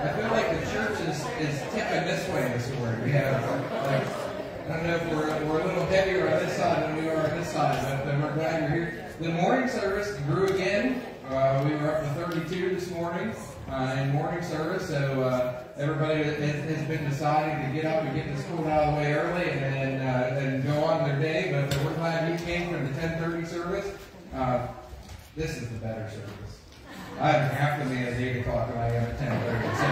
I feel like the church is, is tipping this way this morning. We have, like, I don't know if we're, we're a little heavier on this side than we are on this side, but we're glad you're here. The morning service grew again. Uh, we were up to 32 this morning uh, in morning service, so uh, everybody has, has been deciding to get up and get the school out of the way early and and, uh, and go on their day. But we're glad you came for the 10:30 service. Uh, this is the better service. I'm half the at 8 o'clock than I am at 10.30. So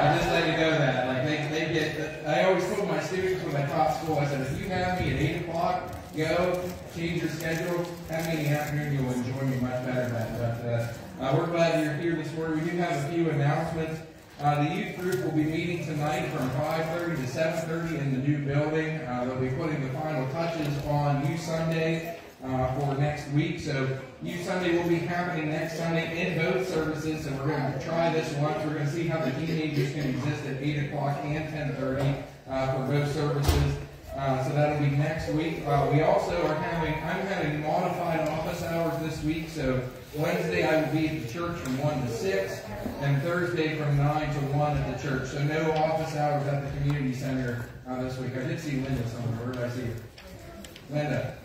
I just let you know that. Like they, they get, I always told my students when I taught school, I said, if you have me at 8 o'clock, go, change your schedule, have me in the afternoon, you'll enjoy me much better than that. Uh, uh, we're glad you're here this morning. We do have a few announcements. Uh, the youth group will be meeting tonight from 5.30 to 7.30 in the new building. Uh, they'll be putting the final touches on Youth Sunday uh, for next week. So Youth Sunday will be happening next Sunday in both services. So we're going to try this once. We're going to see how the teenagers can exist at 8 o'clock and 10.30 uh, for both services. Uh, so that'll be next week. Uh, we also are having, I'm having modified office hours this week. So Wednesday I will be at the church from 1 to 6, and Thursday from 9 to 1 at the church. So no office hours at the community center uh, this week. I did see Linda somewhere. Where did I see her? Linda.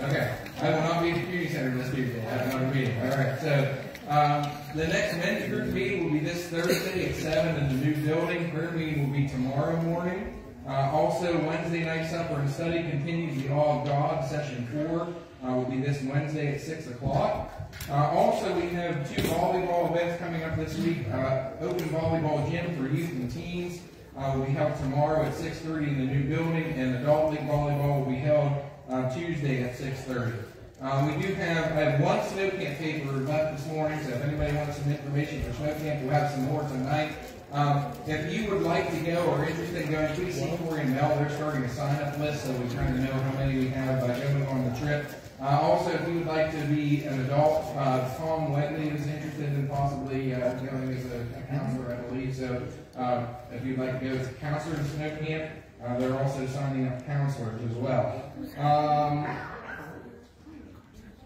Okay. I will not be at the community center this Tuesday. I have another meeting. All right. So um, the next men's group meeting will be this Thursday at 7 in the new building. Prayer meeting will be tomorrow morning. Uh, also, Wednesday night supper and study continues the Armor of God, session 4 uh, will be this Wednesday at 6 o'clock. Uh, also, we have two volleyball events coming up this week. Uh, open volleyball gym for youth and teens uh, will be held tomorrow at 6.30 in the new building, and adult league volleyball will be held on Tuesday at 6.30. Um, we do have, I have one snow camp paper left this morning, so if anybody wants some information for snow camp, we'll have some more tonight. Um, if you would like to go or interested in going, please see Corey and Mel. They're starting a sign-up list, so we're trying to know how many we have by going on the trip. Uh, also, if you would like to be an adult, uh, Tom Wetley is interested in possibly uh, going as a, a, counselor, I believe. So, uh, if you'd like to go as a counselor in snow camp, uh, they're also signing up counselors as well. Um,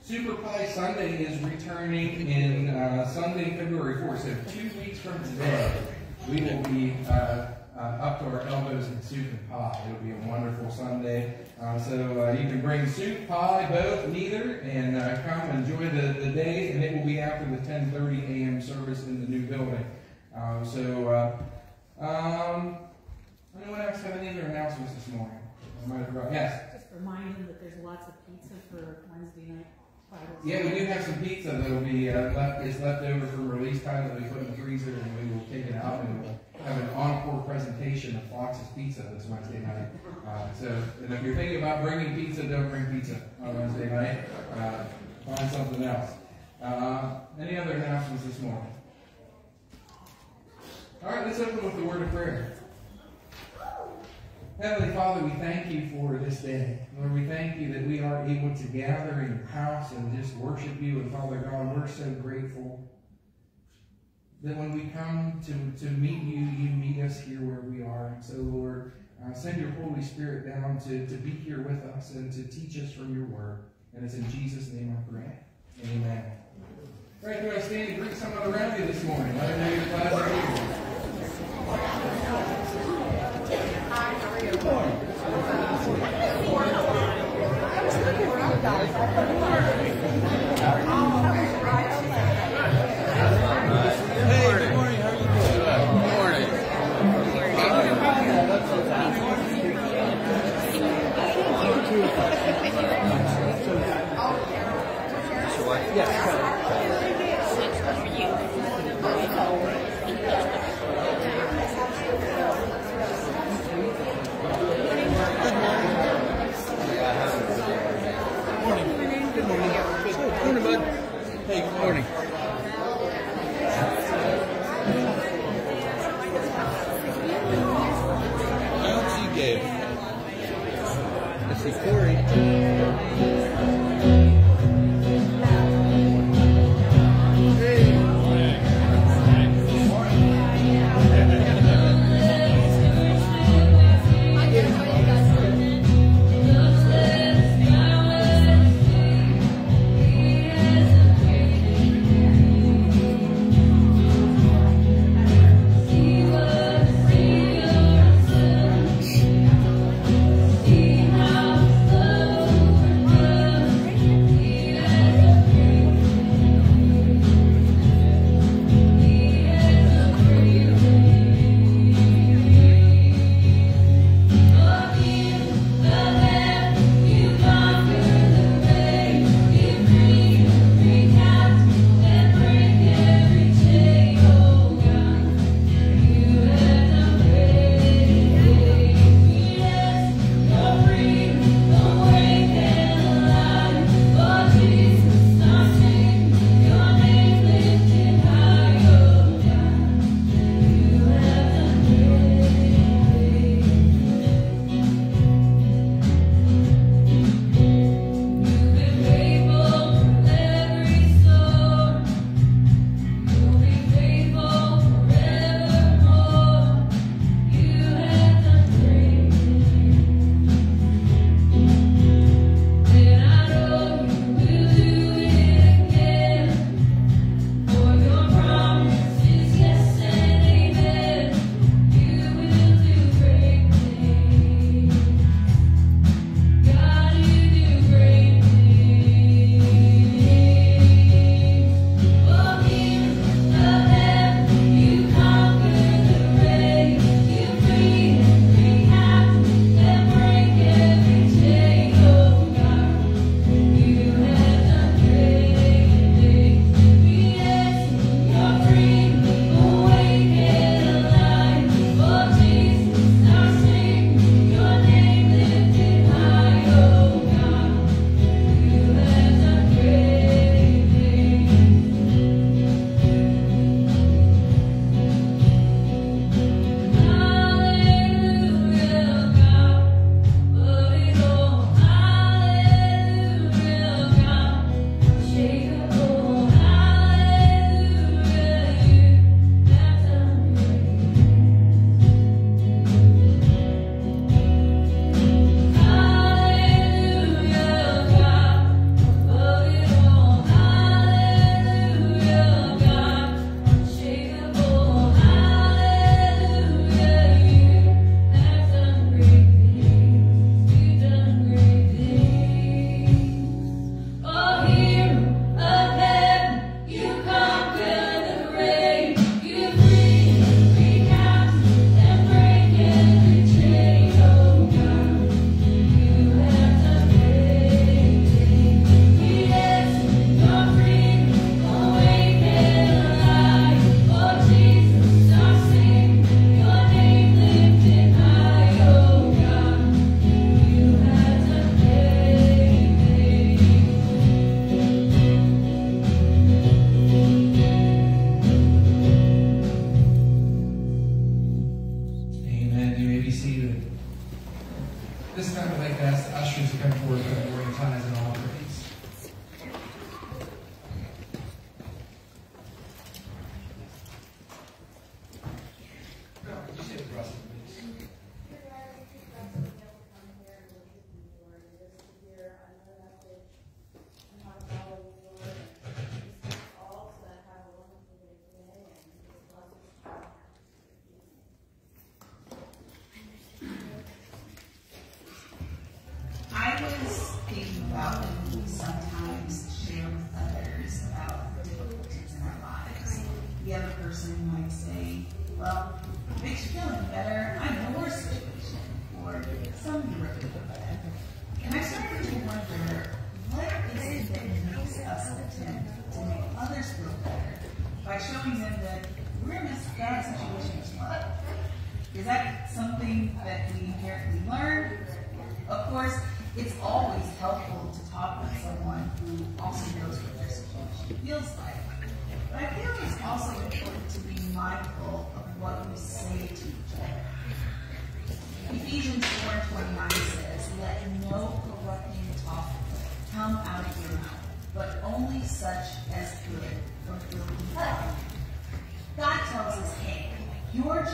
Super Pie Sunday is returning in uh, Sunday, February 4th. So two weeks from today, we will be uh, uh, up to our elbows in soup and pie. It'll be a wonderful Sunday. Uh, so uh, you can bring soup, pie, both, neither, and come enjoy the, the day. And it will be after the 10:30 a.m. service in the new building. so. Um, Anyone else have any other announcements this morning? Yes. Just remind them that there's lots of pizza for Wednesday night. Yeah, we do have some pizza that'll be uh, left is left over from release time that we put in the freezer, and we will take it out and we'll have an encore presentation of Fox's Pizza this Wednesday night. Uh, so, and if you're thinking about bringing pizza, don't bring pizza on Wednesday night. Uh, find something else. Uh, any other announcements this morning? All right, let's open with the word of prayer. Heavenly Father, we thank you for this day. Lord, we thank you that we are able to gather in your house and just worship you. And Father God, we're so grateful that when we come to, to meet you, you meet us here where we are. And so, Lord, uh, send your Holy Spirit down to, to be here with us and to teach us from your word. And it's in Jesus' name I pray. Amen. All right, I stand and greet someone around you this morning? Let them know you're glad they're here. Yes.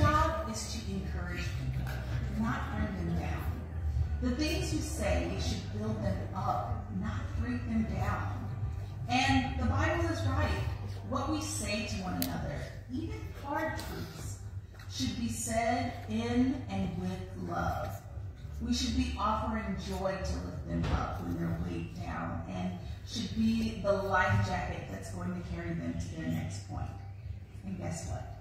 Job is to encourage people, not bring them down. The things you say we should build them up, not break them down. And the Bible is right. What we say to one another, even hard truths, should be said in and with love. We should be offering joy to lift them up when they're weighed down and should be the life jacket that's going to carry them to their next point. And guess what?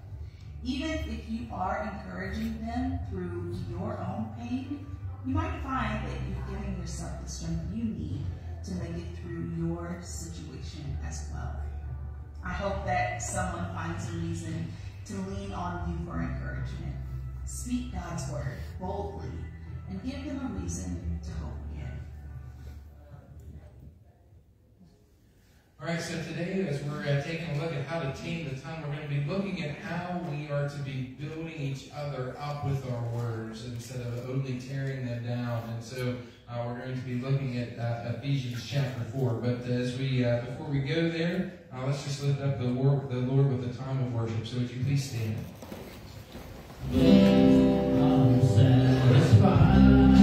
Even if you are encouraging them through your own pain, you might find that you're giving yourself the strength you need to make it through your situation as well. I hope that someone finds a reason to lean on you for encouragement. Speak God's word boldly and give them a reason to hope All right, so today, as we're uh, taking a look at how to tame the tongue, we're going to be looking at how we are to be building each other up with our words instead of only tearing them down. And so uh, we're going to be looking at uh, Ephesians chapter 4. But as we, uh, before we go there, uh, let's just lift up the Lord, the Lord with a time of worship. So would you please stand? I'm satisfied.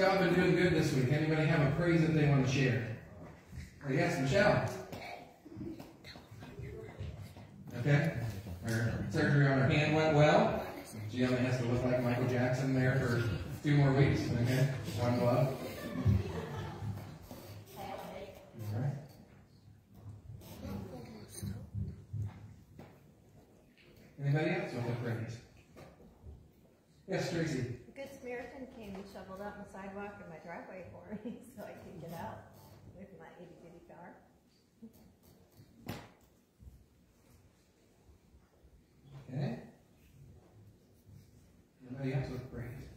God been doing good this week? Anybody have a praise that they want to share? Yes, Michelle. Okay. Her surgery on her hand went well. She only has to look like Michael Jackson there for two more weeks. Okay. One glove. All right. Anybody else a praise? Yes, Tracy. Good Samaritan came and shoveled out the sidewalk in my driveway for me, so I could get out with my itty bitty car. Okay. Anybody else with praise?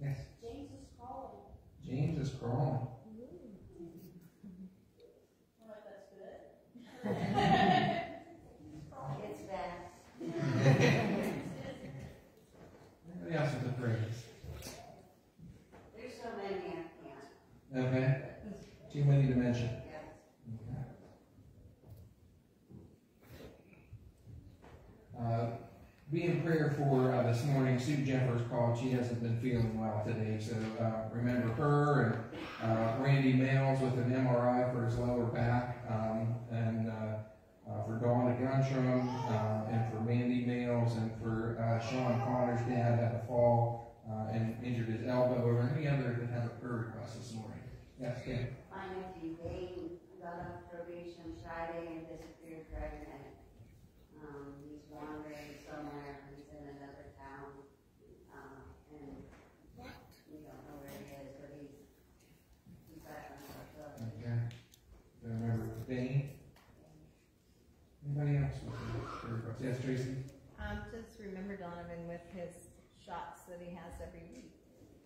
Yes. James is calling. James is crawling. I'm like, that's good. It's fast. Anybody else with a praise? There's so many I can't. Okay. Too many to mention. Yes. Uh, be in prayer for uh, this morning. Sue Jeffers called. She hasn't been feeling well today, so uh, remember her and uh, Randy Mails with an MRI for his lower back, um, and uh, uh, for Dawn Gunstrom, uh, and for Mandy Mails, and for Sean Connor's dad had a fall and injured his elbow, or any other that have a prayer request this morning. Yes, Kim. My nephew got off probation Friday and disappeared Friday night. Um, he's wandering somewhere, he's in another town, uh, and we don't know where he is, but he's, he's back on our show. Okay. Do I remember Benny? Anybody else with a prayer request? Yes, Tracy. Um, just remember Donovan with his shots that he has every week,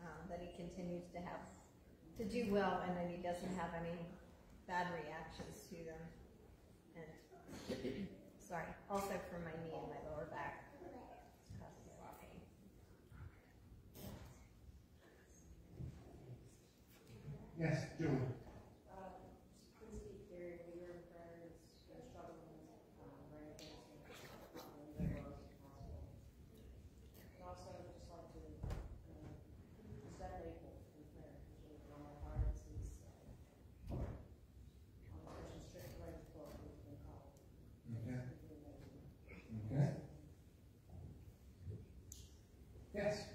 um, that he continues to have, to do well, and then he doesn't have any bad reactions to them. And, sorry, also for my knee and my lower back. It's causing me a lot of pain. Yes, Julie. Uh, please keep Gary Weaver in prayer, he's been struggling, um, very against it, um, very well as possible. And also, I'd just like to, uh, just that April in prayer, because you know, my heart is, he's, uh, on such a strict way for what we've been called. Okay. He's been amazing. Okay. Yes.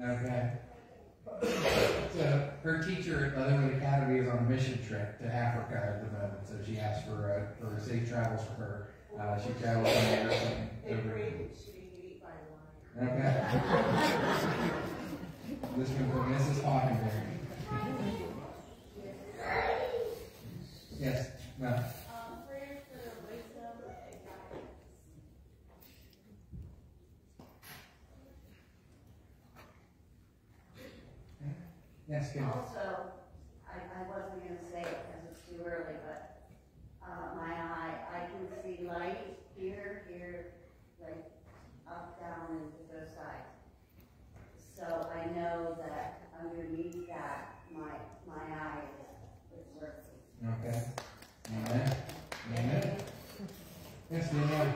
Okay. So her teacher at Leatherwood Academy is on a mission trip to Africa at the moment, so she asked for, uh, for safe travels for her. Uh, she travels from there over. Okay. This one for Mrs. Hockenberry. Yes, no. Prayer for wisdom and guidance. Yes, Kim. Also, I, I wasn't gonna say it because it's too early, but, uh, my eye, I can see light here, here, like, up, down, and both sides. So I know that underneath that, my, my eye is, is working. Okay. Amen. Amen. Yes, Leanne.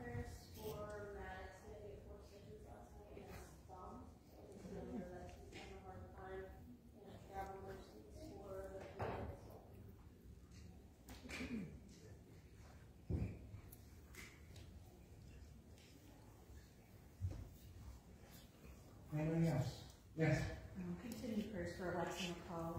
prayers for Maddox, he had to get four stitches last night in his thumb. So he's remember that he's having a hard time and travel mercies for the kids. Anybody else? Yes. Um, Continued prayers for Alexa McCall.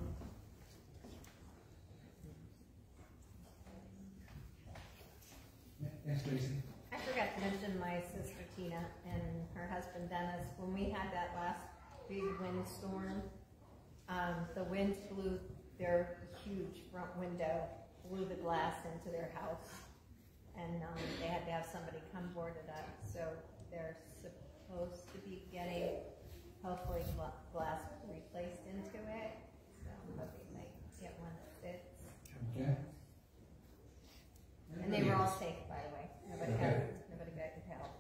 Yes, Tracy. I forgot to mention my sister Tina and her husband Dennis, when we had that last big windstorm, um, the winds blew their huge front window, blew the glass into their house. And, um, they had to have somebody come board it up, so they're supposed to be getting hopefully gla- glass replaced into it. So I'm hoping they get one that fits. Okay. And they were all safe, by the way. Nobody got, nobody got help.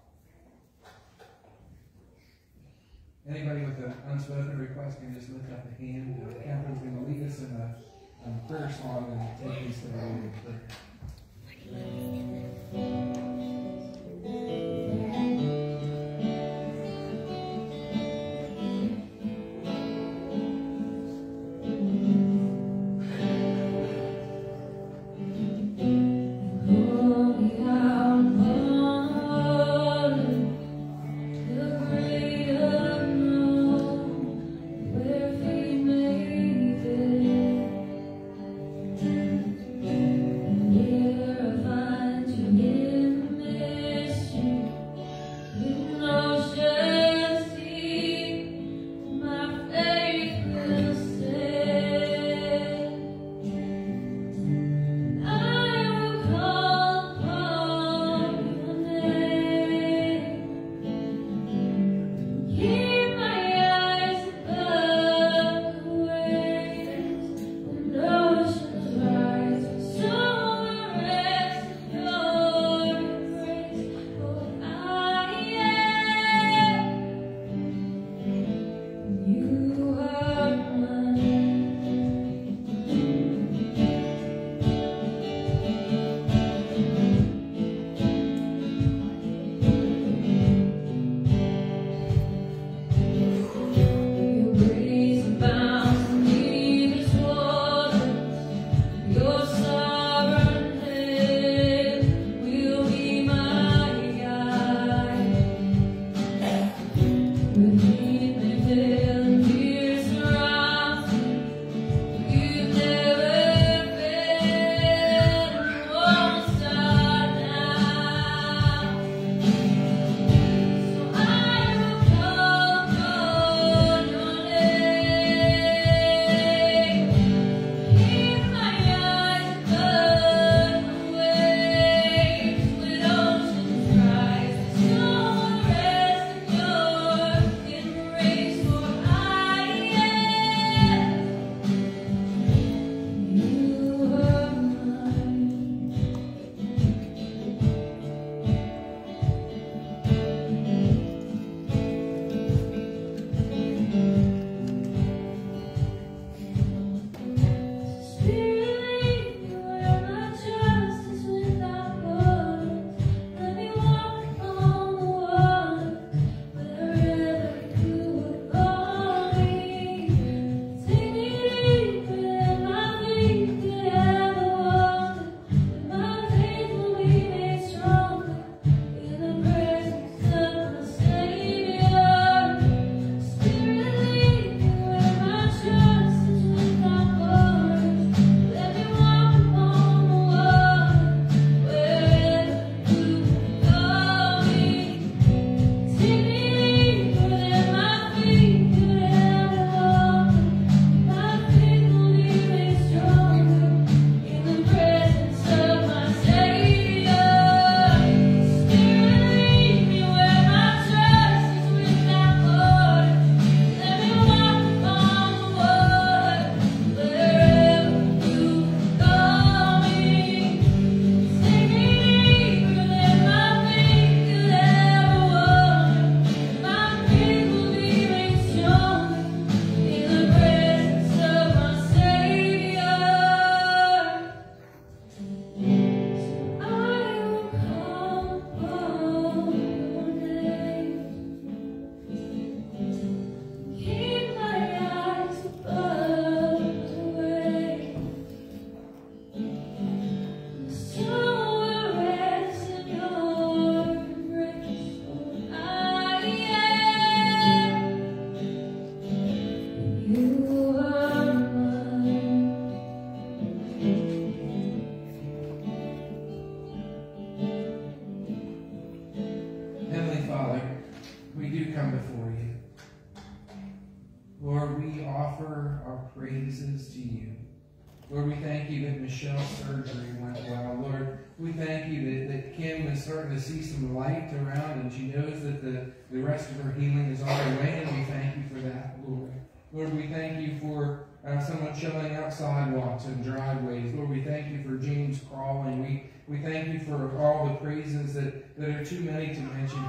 Anybody with an unspoken request, can just lift up a hand. Uh, Catherine's going to lead us in a, a prayer song and take us to the Lord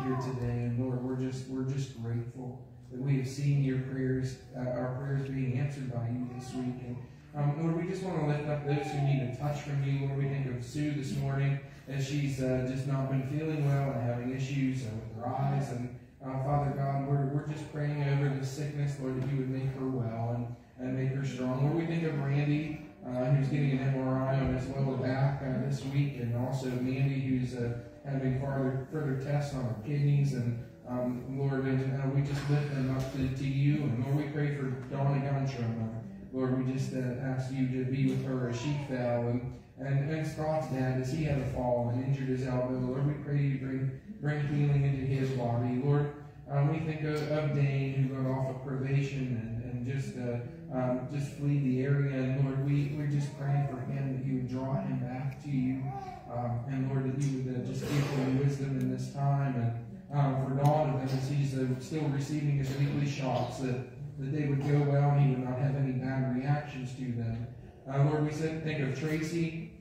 here today. And Lord, we're just we're just grateful. that we have seen your prayers, uh, our prayers being answered by you this week. And um, Lord, we just want to lift up those who need a touch from you. Lord, we think of Sue this morning as she's uh, just not been feeling well and having issues with her eyes. And uh, Father God, we're, we're just praying over the sickness, Lord, that you would make her well and, and make her strong. Lord, we think of Randy, uh, who's getting an MRI on his lower back uh, this week, and also Mandy, who's uh, having further, further tests on her kidneys. And um, Lord, and, uh, we just lift them up to, to you. And Lord, we pray for Donna Guntram. Lord, we just uh, ask you to be with her as she fell. And, and, and Scott's dad, as he had a fall and injured his elbow, Lord, we pray you bring, bring healing into his body. Lord, um, we think of, of Dane, who got off of probation and, and just uh, um, just flee the area. And Lord, we, we're just praying for him that you would draw him back to you. Um, and Lord, that you would uh, just give him wisdom in this time. And um, for Donovan, as he's uh, still receiving his weekly shots, that, that they would go well and he would not have any bad reactions to them. Uh, Lord, we said, think of Tracy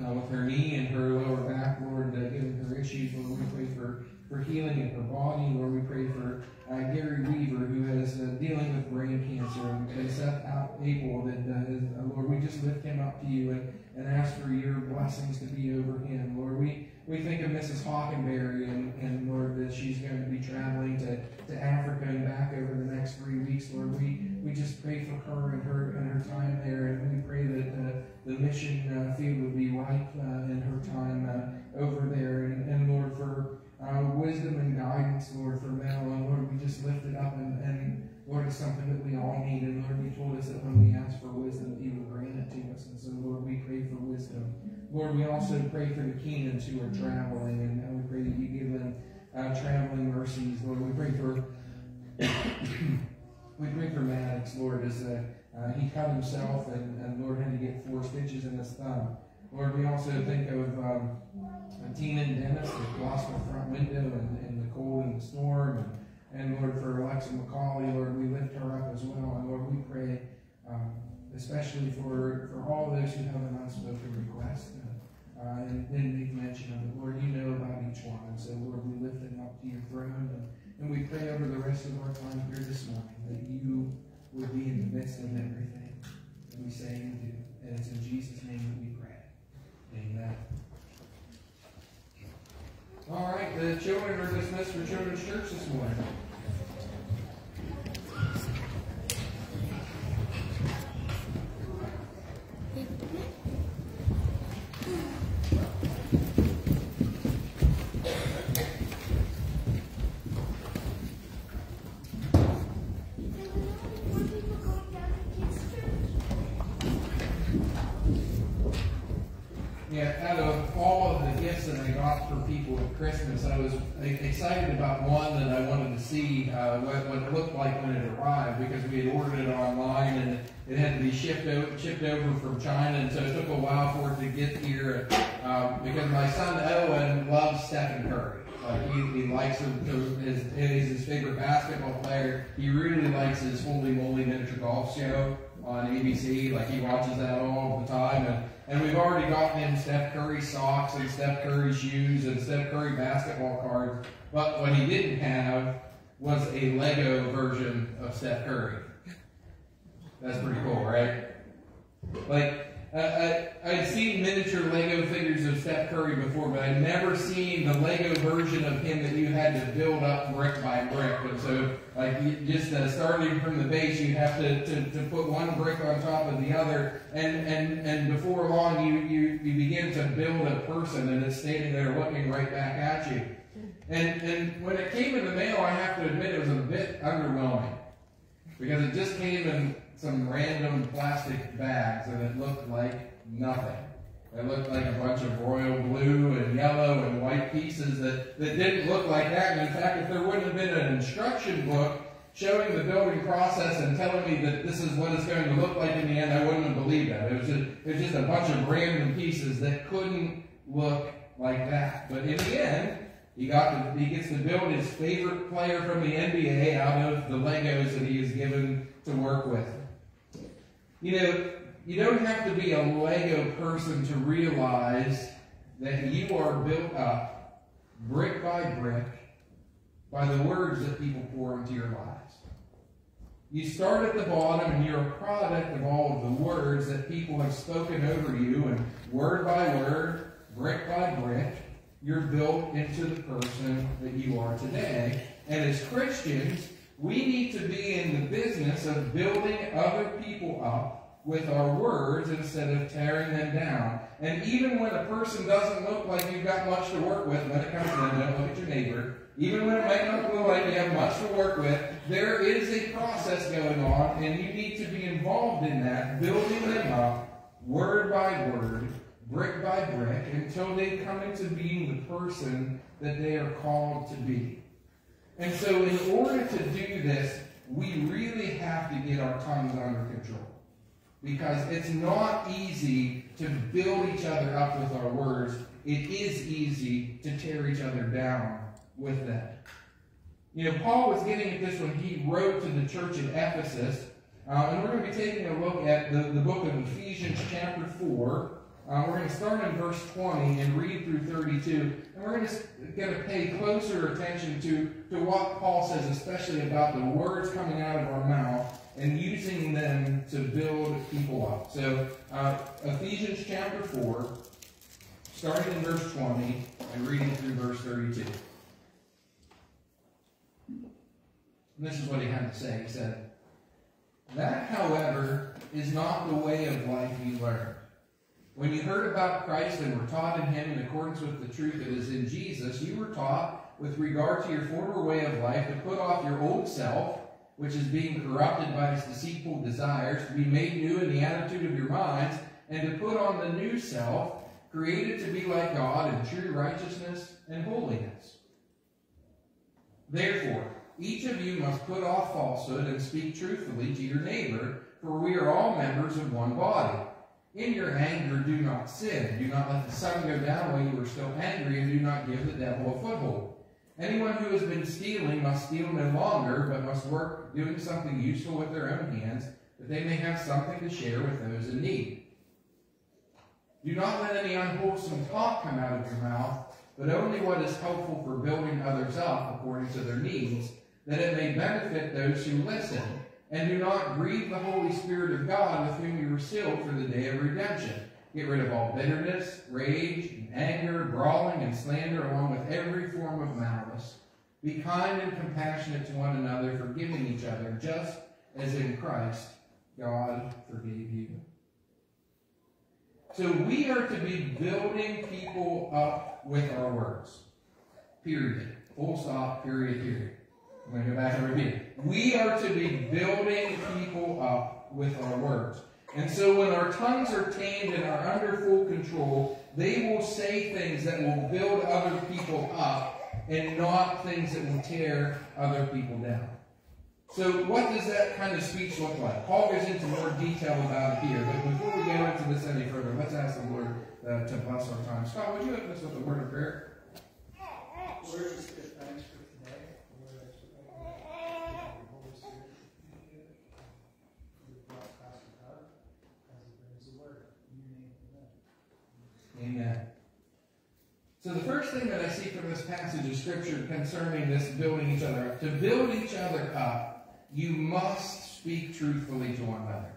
uh, with her knee and her lower back, Lord, uh, given her issues. Lord, we pray for, for healing in her body. Lord, we pray for uh, Gary Weaver, who is uh, dealing with brain cancer, and, and Seth out April. That uh, is, uh, Lord, we just lift him up to you and, and ask for your blessings to be over him. Lord, we, we think of Mrs. Hockenberry, and, and Lord, that she's going to be traveling to, to Africa and back over the next three weeks. Lord, we, we just pray for her and her and her time there, and we pray that uh, the mission uh, field would be ripe in her time over there, and, and for uh, wisdom and guidance, Lord, for Mel, and Lord, we just lift it up, and, and Lord, it's something that we all need, and Lord, you told us that when we ask for wisdom, that you will grant it to us, and so Lord, we pray for wisdom. Lord, we also pray for the Keenans who are traveling, and, and we pray that you give them uh, traveling mercies. Lord, we pray for we pray for Maddox, Lord, as uh, uh, he cut himself, and, and Lord had to get four stitches in his thumb. Lord, we also think of um, Tina and Dennis that lost their front window in, in the cold and the storm, and, and Lord, for Alexa McCauley, Lord, we lift her up as well, and Lord, we pray um, especially for, for all those who have an unspoken request. Uh, uh, and then make mention of it. Lord, you know about each one. And so, Lord, we lift them up to your throne. And, and we pray over the rest of our time here this morning that you would be in the midst of everything that we say and do. And it's in Jesus' name that we pray. Amen. All right, the children are dismissed for Children's Church this morning. Yeah, out of all gifts that I got for people at Christmas, I was excited about one that I wanted to see uh, what, what it looked like when it arrived because we had ordered it online and it had to be shipped over, shipped over from China, and so it took a while for it to get here. Um, because my son Owen loves Stephen Curry. Like he, he likes him, his, he's his favorite basketball player. He really likes his Holey Moley Miniature Golf Show on ABC. Like he watches that all the time. And, and we've already gotten him Steph Curry socks and Steph Curry shoes and Steph Curry basketball cards. But what he didn't have was a Lego version of Steph Curry. That's pretty cool, right? Like, uh, I, I'd seen miniature Lego figures of Steph Curry before, but I'd never seen the Lego version of him that you had to build up brick by brick. And so, like, just uh, starting from the base, you have to, to, to put one brick on top of the other, and, and, and before long, you, you, you begin to build a person, and it's standing there looking right back at you. And, and when it came in the mail, I have to admit it was a bit underwhelming because it just came in some random plastic bags and it looked like nothing. It looked like a bunch of royal blue and yellow and white pieces that, that didn't look like that. And in fact, if there wouldn't have been an instruction book showing the building process and telling me that this is what it's going to look like in the end, I wouldn't have believed that. It was just, it was just a bunch of random pieces that couldn't look like that. But in the end, he got to, he gets to build his favorite player from the NBA out of the Legos that he is given to work with. You know, you don't have to be a Lego person to realize that you are built up brick by brick, by the words that people pour into your lives. You start at the bottom and you're a product of all of the words that people have spoken over you, and word by word, brick by brick, you're built into the person that you are today. And as Christians, we need to be in the business of building other people up with our words instead of tearing them down. And even when a person doesn't look like you've got much to work with when it comes to them, don't look at your neighbor. Even when it might not look like you have much to work with, there is a process going on, and you need to be involved in that, building them up word by word, brick by brick, until they come into being the person that they are called to be. And so, in order to do this, we really have to get our tongues under control. Because it's not easy to build each other up with our words. It is easy to tear each other down with that. You know, Paul was getting at this when he wrote to the church in Ephesus. Uh, and we're going to be taking a look at the, the book of Ephesians, chapter 4. Uh, we're going to start in verse 20 and read through 32. And we're going to, going to pay closer attention to, to what Paul says, especially about the words coming out of our mouth and using them to build people up. So, uh, Ephesians chapter 4, starting in verse 20 and reading through verse 32. And this is what he had to say. He said, That, however, is not the way of life you learned. When you heard about Christ and were taught in him in accordance with the truth that is in Jesus, you were taught, with regard to your former way of life, to put off your old self, which is being corrupted by its deceitful desires, to be made new in the attitude of your minds, and to put on the new self, created to be like God in true righteousness and holiness. Therefore, each of you must put off falsehood and speak truthfully to your neighbor, for we are all members of one body. In your anger, do not sin. Do not let the sun go down while you are still angry, and do not give the devil a foothold. Anyone who has been stealing must steal no longer, but must work doing something useful with their own hands, that they may have something to share with those in need. Do not let any unwholesome talk come out of your mouth, but only what is helpful for building others up according to their needs, that it may benefit those who listen. And do not grieve the Holy Spirit of God with whom you were sealed for the day of redemption. Get rid of all bitterness, rage, and anger, brawling, and slander, along with every form of malice. Be kind and compassionate to one another, forgiving each other, just as in Christ God forgave you. So we are to be building people up with our words. Period. Full stop, period, period. We are to be building people up with our words. And so when our tongues are tamed and are under full control, they will say things that will build other people up and not things that will tear other people down. So what does that kind of speech look like? Paul goes into more detail about it here, but before we go into this any further, let's ask the Lord uh, to bless our time. Scott, would you open us with a word of prayer? Lord, just give thanks for today. Lord, I just thank you for the Holy Spirit communicated, for the cross Pastor Doug, as he brings the word. In your name, amen. So the first thing that I see from this passage of scripture concerning this building each other up, to build each other up, you must speak truthfully to one another.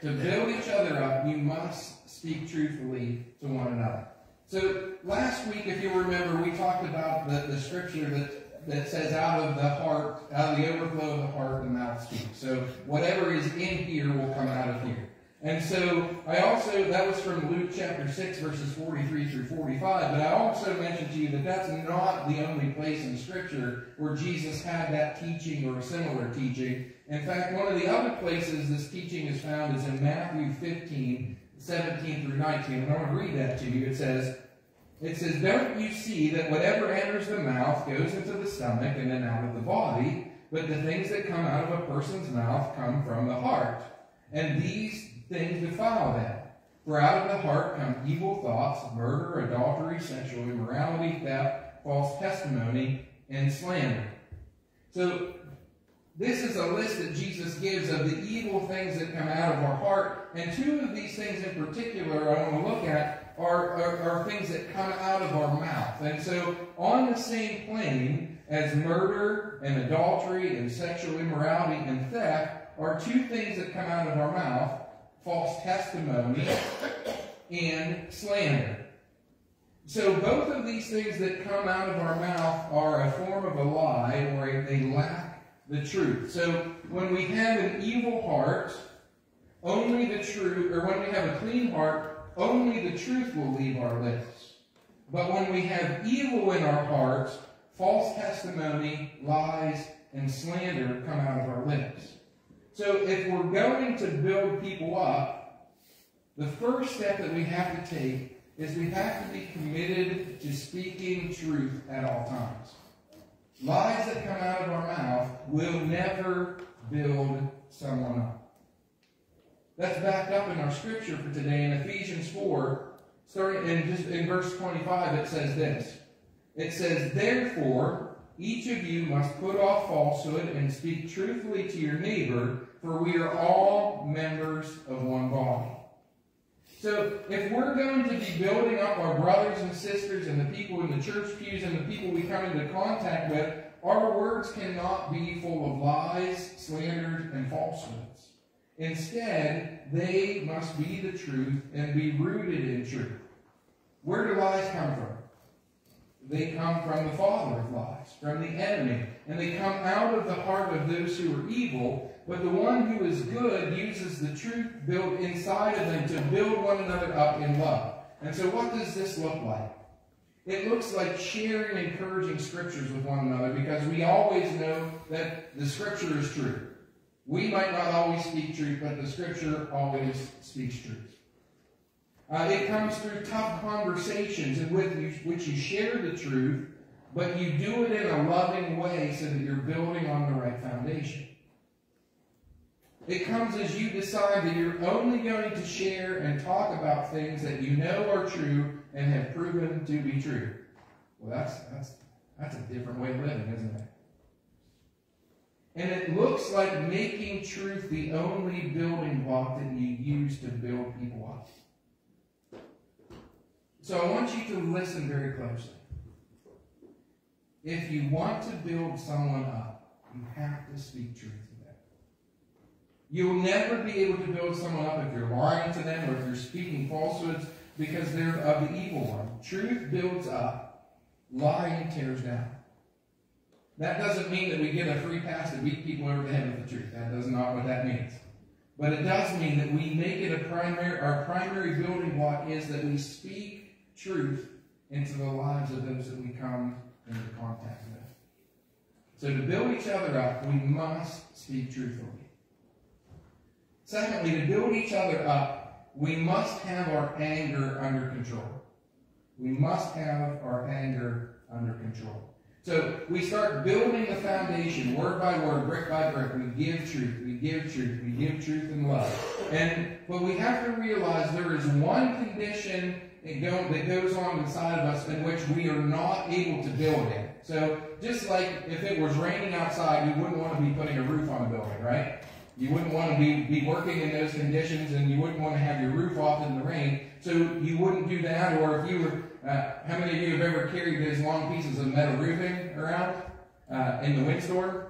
To build each other up, you must speak truthfully to one another. So last week, if you remember, we talked about the, the scripture that, that says out of the heart, out of the overflow of the heart, the mouth speaks. So whatever is in here will come out of here. And so I also, that was from Luke chapter 6, verses 43 through 45, but I also mentioned to you that that's not the only place in Scripture where Jesus had that teaching or a similar teaching. In fact, one of the other places this teaching is found is in Matthew 15, 17 through 19. And I want to read that to you. It says, it says, Don't you see that whatever enters the mouth goes into the stomach and then out of the body, but the things that come out of a person's mouth come from the heart. And these things defile that. For out of the heart come evil thoughts, murder, adultery, sexual immorality, theft, false testimony, and slander. So, this is a list that Jesus gives of the evil things that come out of our heart. And two of these things in particular I want to look at are, are, are things that come out of our mouth. And so, on the same plane as murder and adultery and sexual immorality and theft are two things that come out of our mouth false testimony and slander. So both of these things that come out of our mouth are a form of a lie or they lack the truth. So when we have an evil heart, only the truth, or when we have a clean heart, only the truth will leave our lips. But when we have evil in our hearts, false testimony, lies, and slander come out of our lips. So if we're going to build people up, the first step that we have to take is we have to be committed to speaking truth at all times. Lies that come out of our mouth will never build someone up. That's backed up in our scripture for today in Ephesians 4, starting in just in verse 25, it says this. It says, Therefore, each of you must put off falsehood and speak truthfully to your neighbor, for we are all members of one body. So, if we're going to be building up our brothers and sisters and the people in the church pews and the people we come into contact with, our words cannot be full of lies, slanders, and falsehoods. Instead, they must be the truth and be rooted in truth. Where do lies come from? They come from the father of lies, from the enemy. And they come out of the heart of those who are evil. But the one who is good uses the truth built inside of them to build one another up in love. And so what does this look like? It looks like sharing encouraging scriptures with one another because we always know that the scripture is true. We might not always speak truth, but the scripture always speaks truth. Uh, it comes through tough conversations which you, which you share the truth, but you do it in a loving way so that you're building on the right foundation. It comes as you decide that you're only going to share and talk about things that you know are true and have proven to be true. Well, that's, that's, that's a different way of living, isn't it? And it looks like making truth the only building block that you use to build people up. So I want you to listen very closely. If you want to build someone up, you have to speak truth to them. You'll never be able to build someone up if you're lying to them or if you're speaking falsehoods because they're of the evil one. Truth builds up, lying tears down. That doesn't mean that we get a free pass to beat people over the head with the truth. That does not what that means. But it does mean that we make it a primary, our primary building block is that we speak truth into the lives of those that we come into contact with. So to build each other up, we must speak truthfully. Secondly, to build each other up, we must have our anger under control. We must have our anger under control. So we start building the foundation word by word, brick by brick. We give truth, we give truth, we give truth and love. And but we have to realize there is one condition that, go, that goes on inside of us in which we are not able to build it. So just like if it was raining outside, you wouldn't want to be putting a roof on a building, right? You wouldn't want to be, be working in those conditions and you wouldn't want to have your roof off in the rain. So you wouldn't do that. Or if you were, uh, how many of you have ever carried those long pieces of metal roofing around uh, in the windstorm?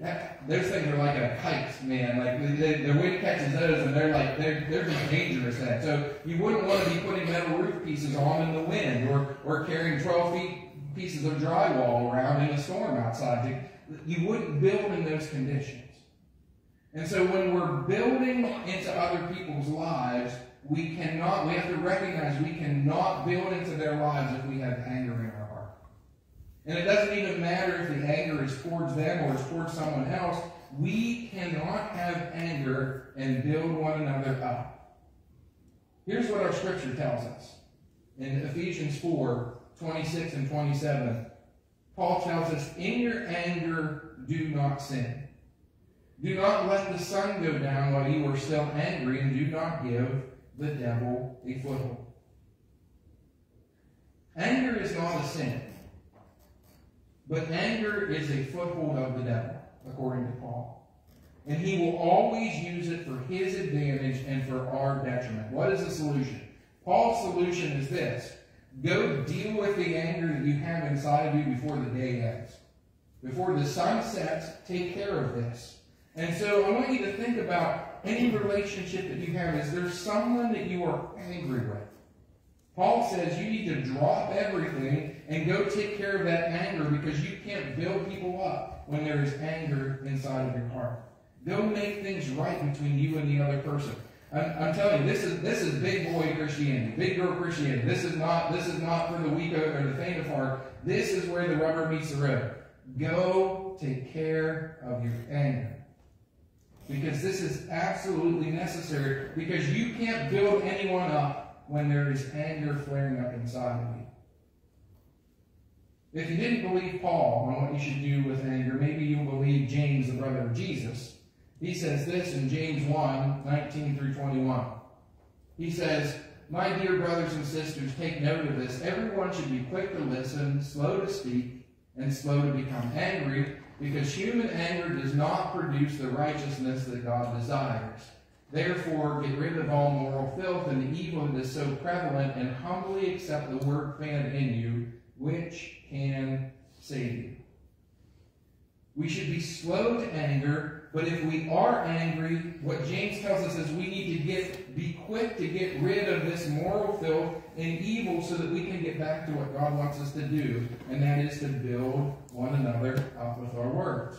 Those things are like a kite, man. Like the, wind catches those, and they're like they're they're just dangerous. At so you wouldn't want to be putting metal roof pieces on in the wind, or or carrying 12 feet pieces of drywall around in a storm outside. You wouldn't build in those conditions. And so when we're building into other people's lives, we cannot. We have to recognize we cannot build into their lives if we have anger and it doesn't even matter if the anger is towards them or is towards someone else. We cannot have anger and build one another up. Here's what our scripture tells us. In Ephesians 4, 26 and 27, Paul tells us, In your anger, do not sin. Do not let the sun go down while you are still angry, and do not give the devil a foothold. Anger is not a sin. But anger is a foothold of the devil, according to Paul. And he will always use it for his advantage and for our detriment. What is the solution? Paul's solution is this. Go deal with the anger that you have inside of you before the day ends. Before the sun sets, take care of this. And so I want you to think about any relationship that you have. Is there someone that you are angry with? Paul says you need to drop everything and go take care of that anger because you can't build people up when there is anger inside of your heart. Go make things right between you and the other person. I'm, I'm telling you, this is this is big boy Christianity, big girl Christianity. This is not this is not for the weak or the faint of heart. This is where the rubber meets the road. Go take care of your anger. Because this is absolutely necessary because you can't build anyone up when there is anger flaring up inside of you. If you didn't believe Paul on what you should do with anger, maybe you'll believe James, the brother of Jesus. He says this in James 1 19 through 21. He says, My dear brothers and sisters, take note of this. Everyone should be quick to listen, slow to speak, and slow to become angry, because human anger does not produce the righteousness that God desires. Therefore, get rid of all moral filth and evil that is so prevalent, and humbly accept the word planted in you, which can save you. We should be slow to anger, but if we are angry, what James tells us is we need to get be quick to get rid of this moral filth and evil so that we can get back to what God wants us to do, and that is to build one another up with our words.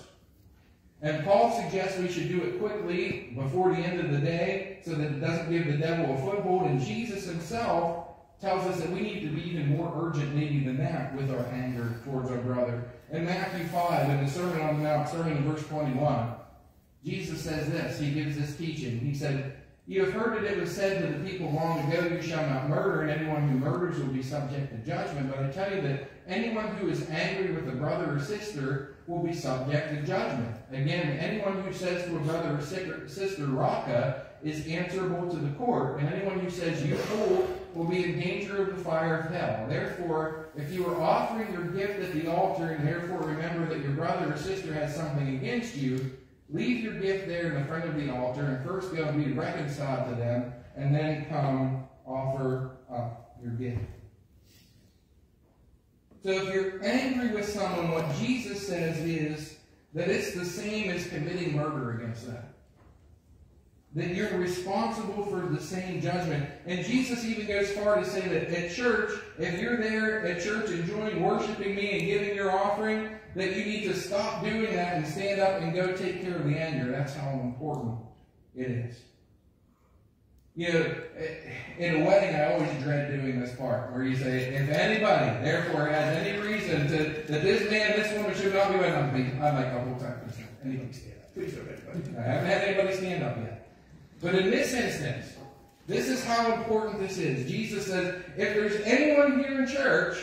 And Paul suggests we should do it quickly before the end of the day so that it doesn't give the devil a foothold. And Jesus himself tells us that we need to be even more urgent maybe than that with our anger towards our brother. In Matthew 5, in the Sermon on the Mount, starting in verse 21, Jesus says this. He gives this teaching. He said, You have heard that it was said to the people long ago, You shall not murder, and anyone who murders will be subject to judgment. But I tell you that anyone who is angry with a brother or sister will be subject to judgment. Again, anyone who says to a brother or sister, Raca, is answerable to the court, and anyone who says, You fool, will be in danger of the fire of hell. Therefore, if you are offering your gift at the altar, and therefore remember that your brother or sister has something against you, leave your gift there in the front of the altar, and first go and be reconciled to them, and then come offer up your gift. So if you're angry with someone, what Jesus says is that it's the same as committing murder against them. That you're responsible for the same judgment. And Jesus even goes far to say that at church, if you're there at church enjoying worshiping me and giving your offering, that you need to stop doing that and stand up and go take care of the anger. That's how important it is. You know, in a wedding, I always dread doing this part where you say, if anybody, therefore, has any reason to, that this man, this woman should not be them, I'm like, the whole time, please anybody stand up. Please anybody. I haven't had anybody stand up yet. But in this instance, this is how important this is. Jesus says, if there's anyone here in church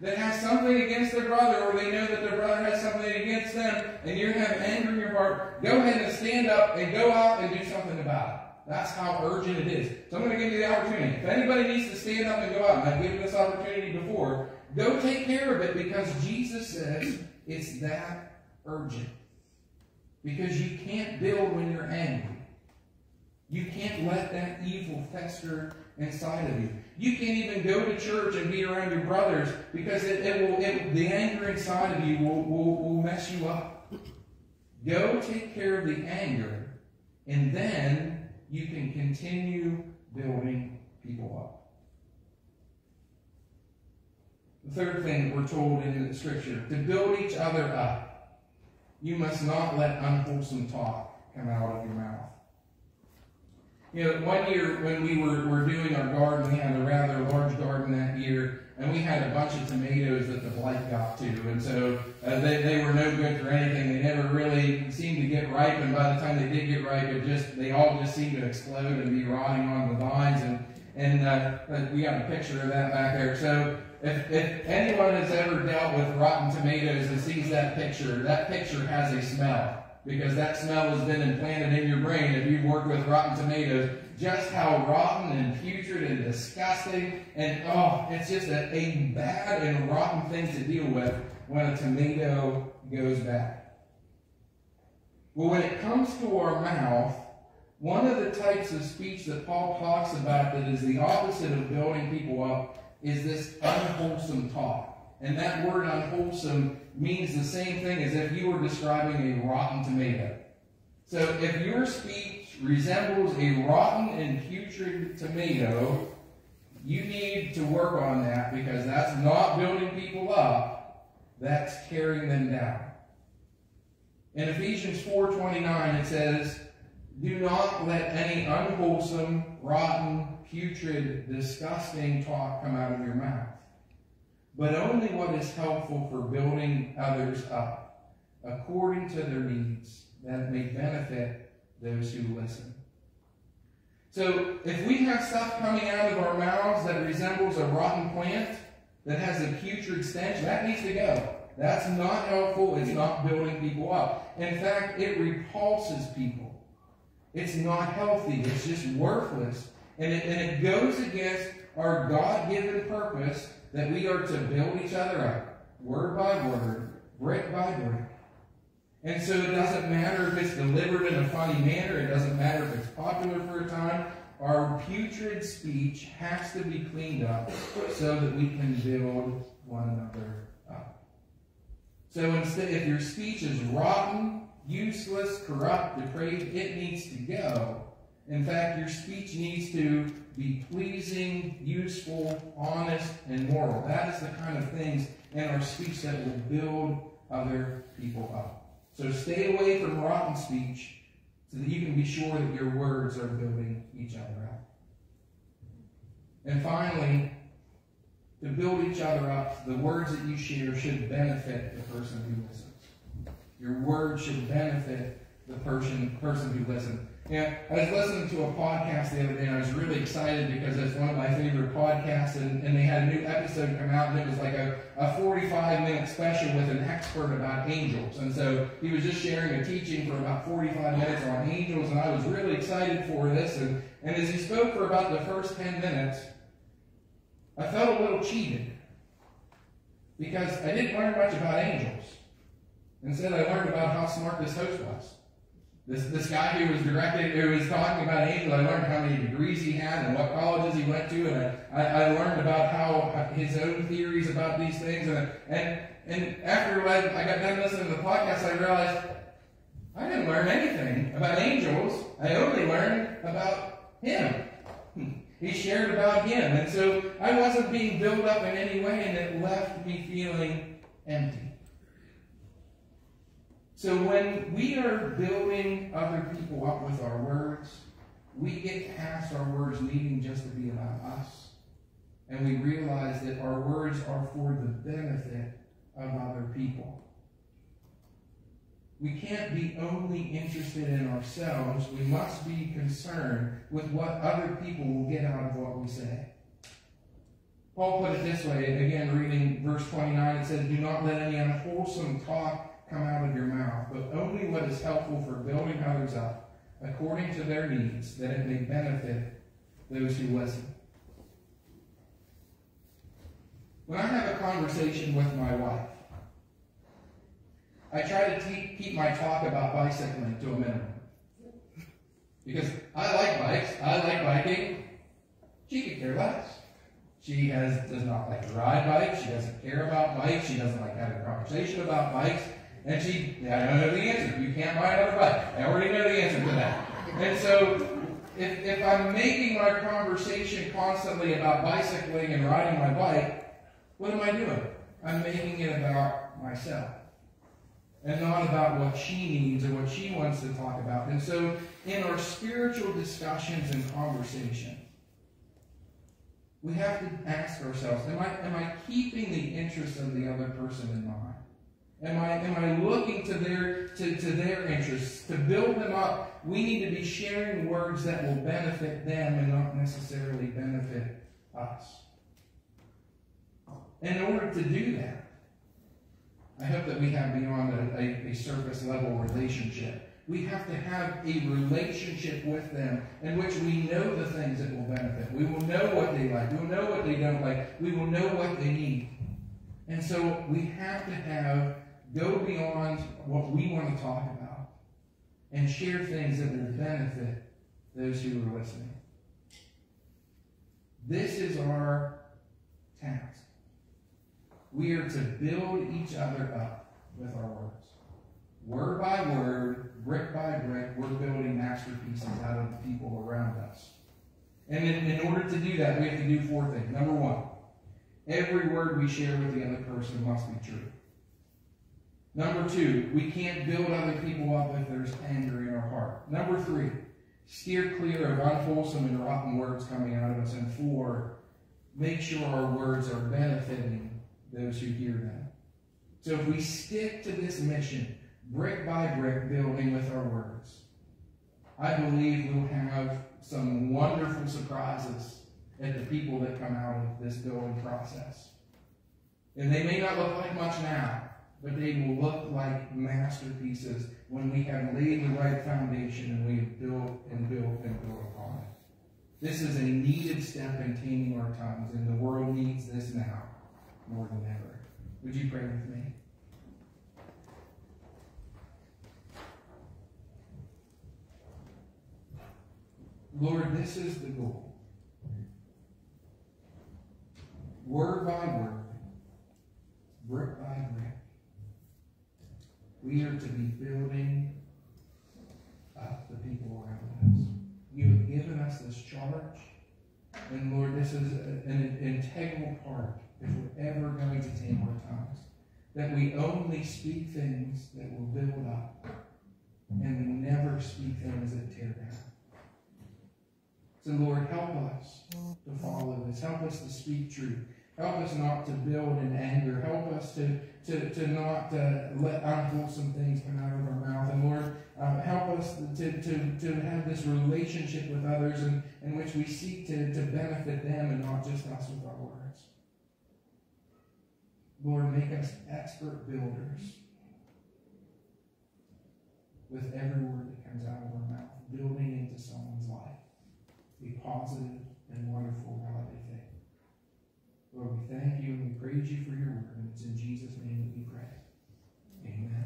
that has something against their brother, or they know that their brother has something against them, and you have anger in your heart, go ahead and stand up and go out and do something about it. That's how urgent it is. So I'm going to give you the opportunity. If anybody needs to stand up and go out, and I've given this opportunity before, go take care of it because Jesus says it's that urgent. Because you can't build when you're angry. You can't let that evil fester inside of you. You can't even go to church and be around your brothers because it, it will it, the anger inside of you will, will, will mess you up. Go take care of the anger, and then you can continue building people up. The third thing that we're told in the scripture to build each other up, you must not let unwholesome talk come out of your mouth. You know, one year when we were, were doing our garden, we had a rather large garden that year, and we had a bunch of tomatoes that the blight got to. And so uh, they, they were no good for anything. They never really seemed to get ripe, and by the time they did get ripe, it just they all just seemed to explode and be rotting on the vines. And and uh, we got a picture of that back there. So if, if anyone has ever dealt with rotten tomatoes and sees that picture, that picture has a smell because that smell has been implanted in your brain if you've worked with rotten tomatoes just how rotten and putrid and disgusting and oh, it's just a, a bad and rotten thing to deal with when a tomato goes bad. Well, when it comes to our mouth, one of the types of speech that Paul talks about that is the opposite of building people up is this unwholesome talk. And that word unwholesome means the same thing as if you were describing a rotten tomato. So if your speech resembles a rotten and putrid tomato, you need to work on that because that's not building people up, that's tearing them down. In Ephesians 4:29 it says, "Do not let any unwholesome, rotten, putrid, disgusting talk come out of your mouth, but only what is helpful for building others up, according to their needs, that may benefit those who listen." So, if we have stuff coming out of our mouths that resembles a rotten plant, that has a putrid stench, that needs to go. That's not helpful. It's not building people up. In fact, it repulses people. It's not healthy. It's just worthless. And it, and it goes against our God given purpose that we are to build each other up, word by word, brick by brick. And so it doesn't matter if it's delivered in a funny manner, it doesn't matter if it's popular for a time. Our putrid speech has to be cleaned up so that we can build one another up. So instead, if your speech is rotten, useless, corrupt, depraved, it needs to go. In fact, your speech needs to be pleasing, useful, honest, and moral. That is the kind of things in our speech that will build other people up. So stay away from rotten speech so that you can be sure that your words are building each other up. And finally, to build each other up, the words that you share should benefit the person who listens. Your words should benefit the person, person who listens. Yeah, I was listening to a podcast the other day, and I was really excited because it's one of my favorite podcasts, and, and they had a new episode come out, and it was like a, a 45-minute special with an expert about angels. And so he was just sharing a teaching for about 45 minutes on angels, and I was really excited for this. And, and as he spoke for about the first 10 minutes, I felt a little cheated because I didn't learn much about angels. Instead, I learned about how smart this host was. This, this guy who was directed, who was talking about angels, I learned how many degrees he had and what colleges he went to, and I, I learned about how his own theories about these things. And, and, and after I, I got done listening to the podcast, I realized I didn't learn anything about angels. I only learned about him. He shared about him. And so I wasn't being built up in any way, and it left me feeling empty. So when we are building other people up with our words, we get past our words needing just to be about us. And we realize that our words are for the benefit of other people. We can't be only interested in ourselves. We must be concerned with what other people will get out of what we say. Paul put it this way, again, reading verse 29, it says, Do not let any unwholesome talk come out of your mouth, but only what is helpful for building others up according to their needs, that it may benefit those who listen. When I have a conversation with my wife, I try to keep my talk about bicycling to a minimum. Because I like bikes, I like biking. She could care less. She has does not like to ride bikes. She doesn't care about bikes. She doesn't like having a conversation about bikes. And she, I don't know the answer. You can't buy another bike. I already know the answer to that. And so, if, if I'm making my conversation constantly about bicycling and riding my bike, what am I doing? I'm making it about myself. And not about what she needs or what she wants to talk about. And so, in our spiritual discussions and conversation, we have to ask ourselves, am I, am I keeping the interest of the other person in mind? Am I, am I looking to their, to, to their interests? To build them up, we need to be sharing words that will benefit them and not necessarily benefit us. In order to do that, I hope that we have beyond a, a, a surface level relationship. We have to have a relationship with them in which we know the things that will benefit. We will know what they like. We will know what they don't like. We will know what they need. And so we have to have go beyond what we want to talk about and share things that will benefit those who are listening. This is our task. We are to build each other up with our words. Word by word, brick by brick, we're building masterpieces out of the people around us. And in, in order to do that, we have to do four things. Number one, every word we share with the other person must be true. Number two, we can't build other people up if there's anger in our heart. Number three, steer clear of unwholesome and rotten words coming out of us. And four, make sure our words are benefiting those who hear them. So if we stick to this mission, brick by brick, building with our words, I believe we'll have some wonderful surprises at the people that come out of this building process. And they may not look like much now, but they will look like masterpieces when we have laid the right foundation and we have built and built and built upon it. This is a needed step in taming our tongues, and the world needs this now more than ever. Would you pray with me? Lord, this is the goal. Word by word, brick by brick, we are to be building up the people around us. You have given us this charge, and Lord, this is an integral part if we're ever going to tame our tongues. That we only speak things that will build up, and we never speak things that tear down. So, Lord, help us to follow this. Help us to speak truth. Help us not to build in anger. Help us to, to, to not uh, let unwholesome things come out of our mouth. And Lord, uh, help us to, to, to have this relationship with others in, in which we seek to, to benefit them and not just us with our words. Lord, make us expert builders with every word that comes out of our mouth, building into someone's life a positive and wonderful thing. Lord, we thank you and we praise you for your word, and it's in Jesus' name that we pray. Amen.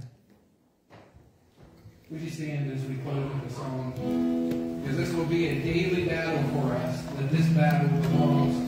Would you stand as we close with the song? Because this will be a daily battle for us, that this battle belongs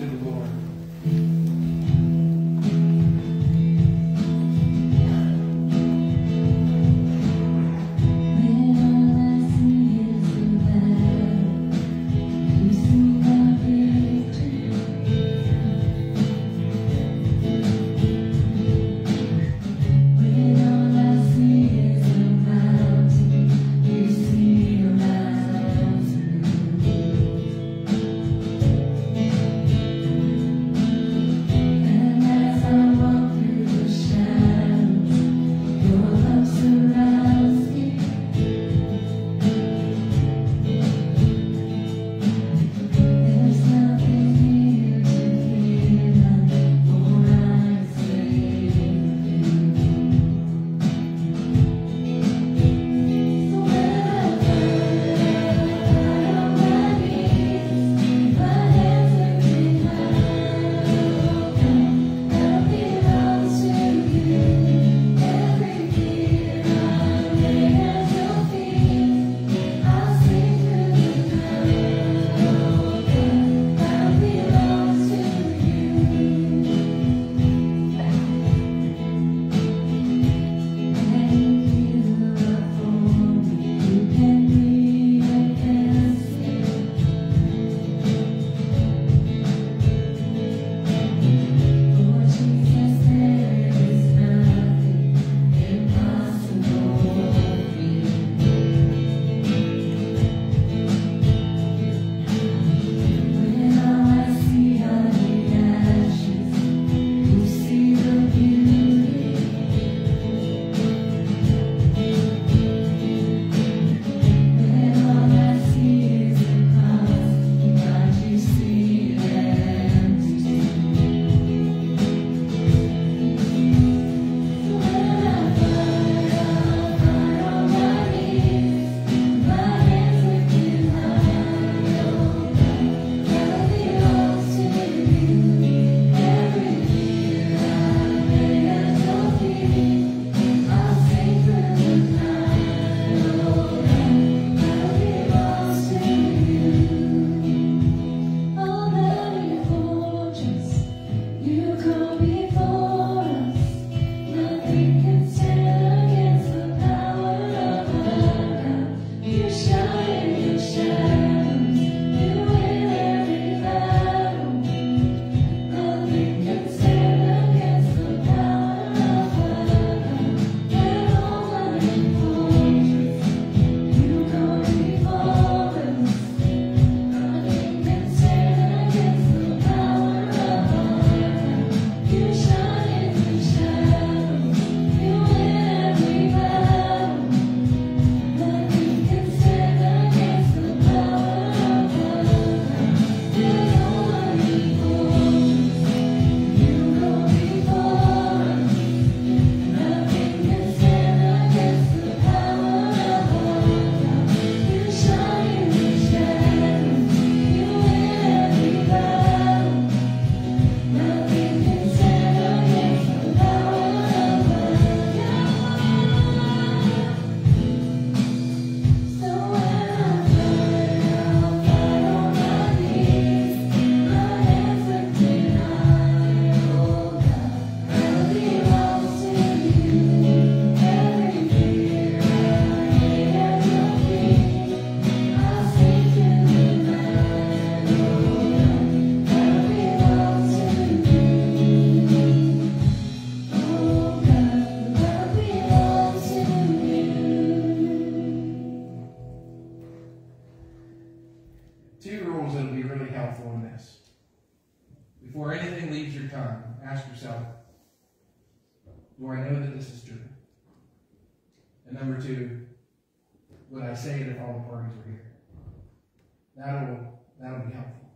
That'll, that'll be helpful.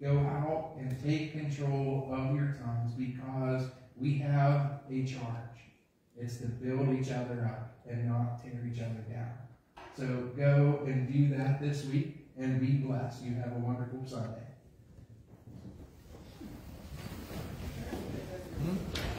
Go out and take control of your tongues because we have a charge. It's to build each other up and not tear each other down. So go and do that this week and be blessed. You have a wonderful Sunday. Mm -hmm.